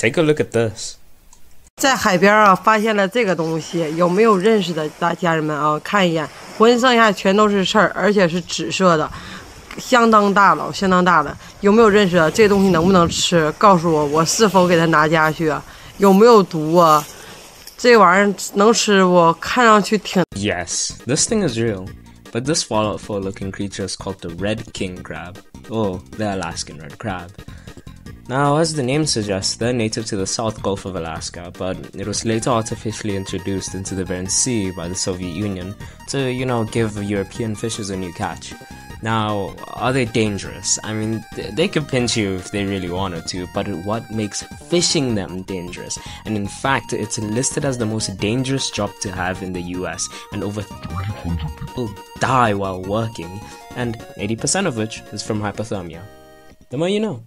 Take a look at this. 在海边啊，发现了这个东西，有没有认识的大家人们啊？看一眼，浑上下全都是刺儿，而且是紫色的，相当大了，相当大的。有没有认识的？这东西能不能吃？告诉我，我是否给他拿家去？有没有毒啊？这玩意儿能吃不？看上去挺。Yes, this thing is real, but this Fallout-looking creature is called the red king crab. or the Alaskan red crab. Now, as the name suggests, they're native to the South Gulf of Alaska, but it was later artificially introduced into the Barents Sea by the Soviet Union to, you know, give European fishers a new catch. Now, are they dangerous? I mean, they could pinch you if they really wanted to, but what makes fishing them dangerous? And in fact, it's listed as the most dangerous job to have in the US, and over 300 people die while working, and 80% of which is from hypothermia. The more you know.